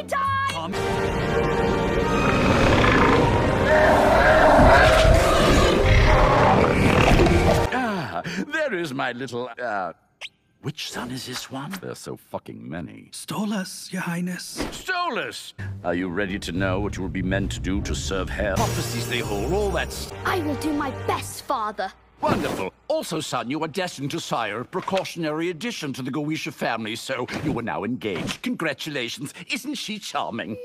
Playtime! Ah, there is my little, uh... Which son is this one? There's so fucking many. Stolas, Your Highness. Stolas! Are you ready to know what you will be meant to do to serve hell? Prophecies they hold, all that I will do my best, father. Wonderful. Also, son, you are destined to sire a precautionary addition to the Goetia family, so you are now engaged. Congratulations. Isn't she charming?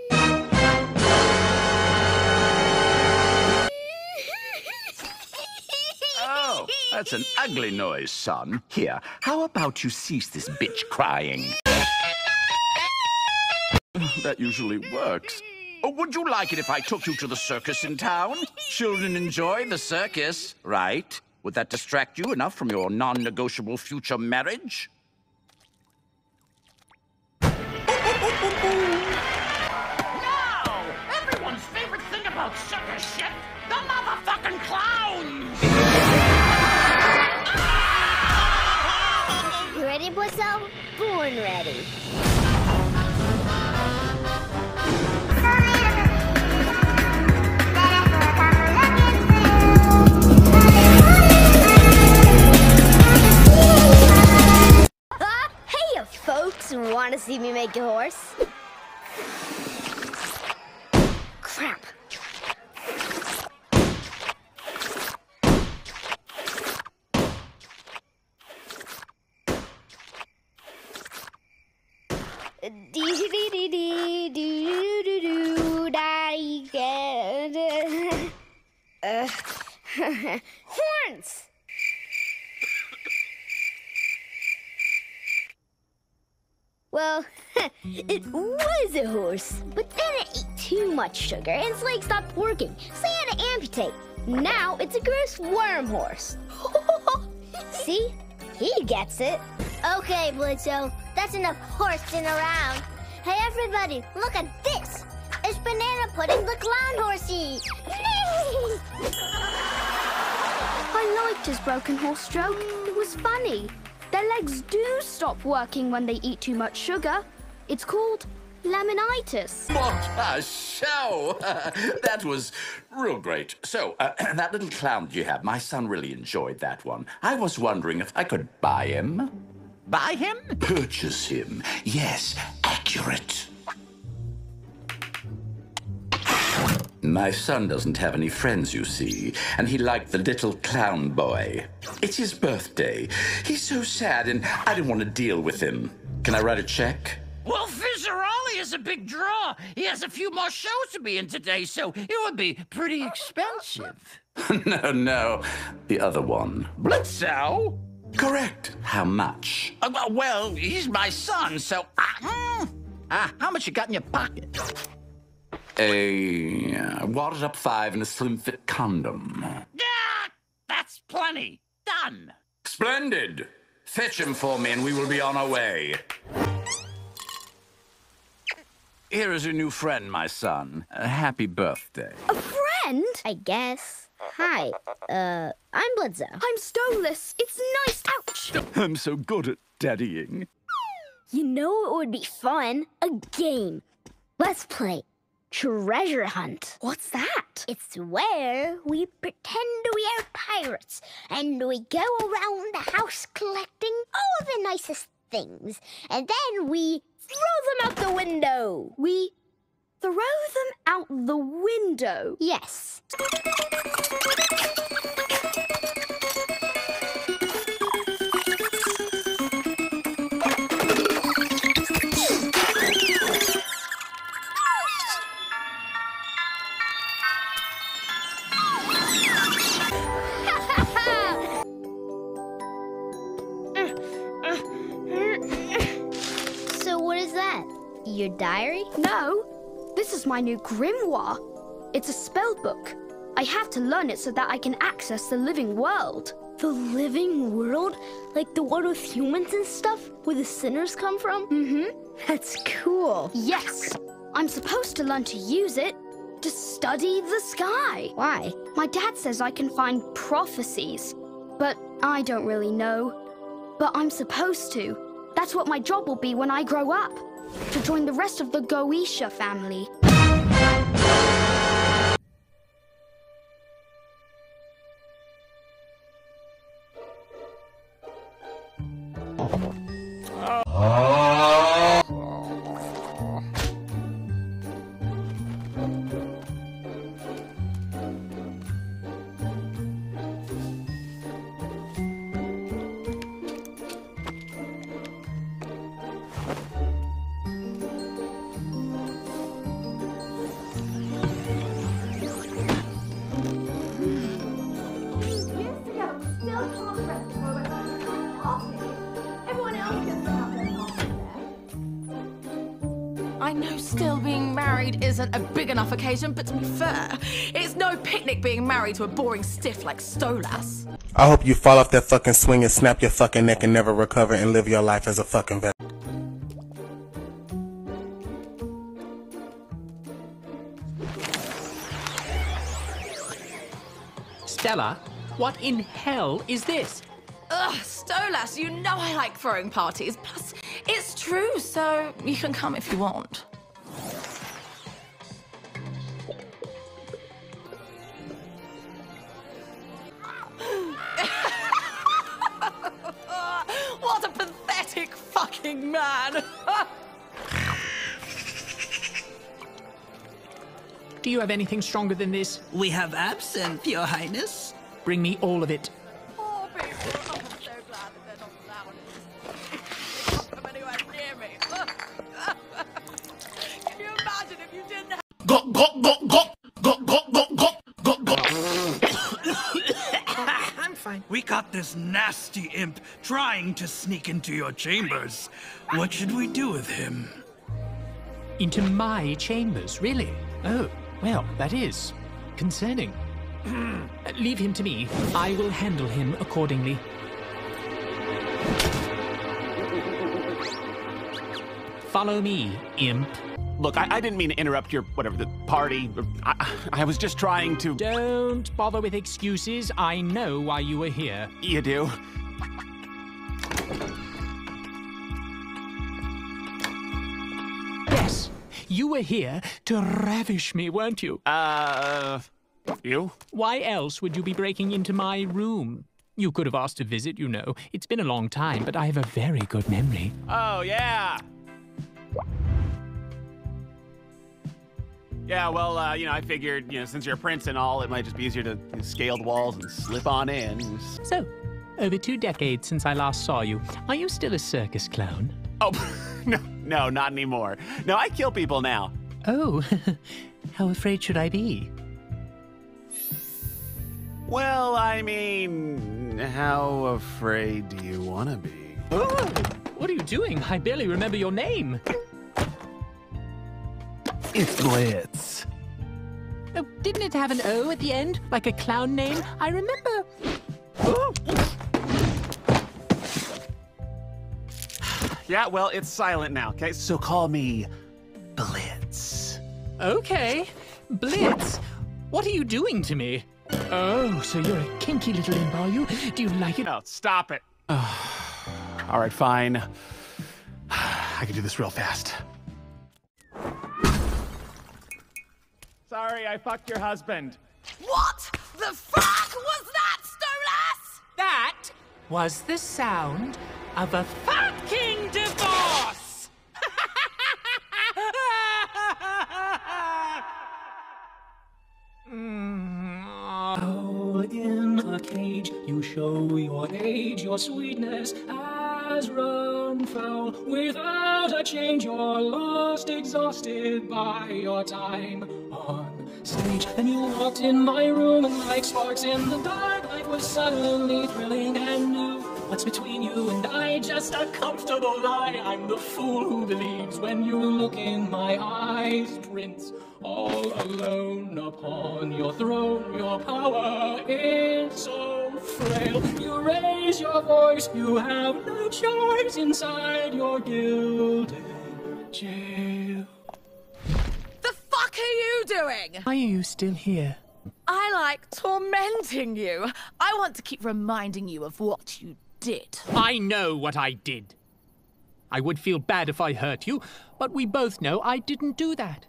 Oh, that's an ugly noise, son. Here, how about you cease this bitch crying? that usually works. Oh, would you like it if I took you to the circus in town? Children enjoy the circus, right? Would that distract you enough from your non-negotiable future marriage? No! Everyone's favorite thing about sucker shit, the motherfucking clowns! You ready, Blitzo? Born ready. To see me make a horse? Crap. Dee dee dee dee doo doo doo doo daddy uh, Well, it was a horse, but then it ate too much sugar and its legs stopped working, so I had to amputate. Now it's a gross worm horse. See? He gets it. Okay, Blitzo, that's enough horsing around. Hey, everybody, look at this. It's Banana Pudding the Clown Horsey. I liked his broken horse stroke. It was funny. Their legs do stop working when they eat too much sugar. It's called laminitis. What a show! that was real great. So, uh, that little clown you have, my son really enjoyed that one. I was wondering if I could buy him. Buy him? Purchase him. Yes, accurate. My son doesn't have any friends, you see, and he liked the little clown boy. It's his birthday. He's so sad, and I don't want to deal with him. Can I write a check? Well, Fizzarolli is a big draw. He has a few more shows to be in today, so it would be pretty expensive. no, no, the other one. Blitzo? Correct. How much? Uh, well- he's my son, so. Ah, mm. Ah, how much you got in your pocket? A uh, wadded up five and a slim fit condom. Yeah, that's plenty. Done. Splendid. Fetch him for me, and we will be on our way. Here is your new friend, my son. A happy birthday. A friend? I guess. Hi, uh, I'm Blitzo. I'm Stolas. It's nice. Ouch! I'm so good at daddying. You know it would be fun? A game. Let's play Treasure Hunt. What's that? It's where we pretend we are pirates and we go around the house collecting all the nicest things. And then we throw them out the window. We throw them out the window. Yes. Your diary? No, this is my new grimoire. It's a spell book. I have to learn it so that I can access the living world. The living world? Like the one with humans and stuff? Where the sinners come from? Mm-hmm. That's cool. Yes, I'm supposed to learn to use it to study the sky. Why? My dad says I can find prophecies, but I don't really know. But I'm supposed to. That's what my job will be when I grow up. To join the rest of the Goetia family. Know still being married isn't a big enough occasion, but to be fair, it's no picnic being married to a boring stiff like Stolas. I hope you fall off that fucking swing and snap your fucking neck and never recover and live your life as a fucking vet. Stella, what in hell is this? Ugh, Stolas, you know I like throwing parties. Plus, it's true, so you can come if you want. what a pathetic fucking man! Do you have anything stronger than this? We have absinthe, Your Highness. Bring me all of it. Poor people. Oh, I'm fine. We caught this nasty imp trying to sneak into your chambers. What should we do with him? Into my chambers, really? Oh, well, that is concerning. Leave him to me. I will handle him accordingly. Follow me, imp. Look, I, I didn't mean to interrupt your whatever the party. I, I was just trying to. Don't bother with excuses. I know why you were here. You do. Yes, you were here to ravish me, weren't you? Uh, you? Why else would you be breaking into my room? You could have asked to visit, you know. It's been a long time, but I have a very good memory. Oh yeah. Yeah, well, uh, you know, I figured, you know, since you're a prince and all, it might just be easier to scale the walls and slip on in. So, over two decades since I last saw you, are you still a circus clown? Oh, no, no, not anymore. No, I kill people now. Oh, how afraid should I be? Well, I mean, how afraid do you want to be? Oh, what are you doing? I barely remember your name. It's Blitz. Oh, didn't it have an O at the end, like a clown name? I remember. Oh, Yeah, well, it's silent now, okay? So call me Blitz. okay. Blitz, what are you doing to me? Oh, so you're a kinky little imp, are you? Do you like it? No, stop it. All right, fine. I can do this real fast. Sorry, I fucked your husband. What the fuck was that, Stolas? That was the sound of a fucking divorce! How in a cage you show your age, your sweetness has run foul. Without a change, you're lost, exhausted by your time on stage. Then you walked in my room, and like sparks in the dark, life was suddenly thrilling and new. What's between you and I? Just a comfortable lie. I'm the fool who believes when you look in my eyes, Prince. All alone upon your throne, your power is so frail. You raise your voice, you have no choice inside your gilded jail. The fuck are you doing? Why are you still here? I like tormenting you. I want to keep reminding you of what you did. I know what I did. I would feel bad if I hurt you, but we both know I didn't do that.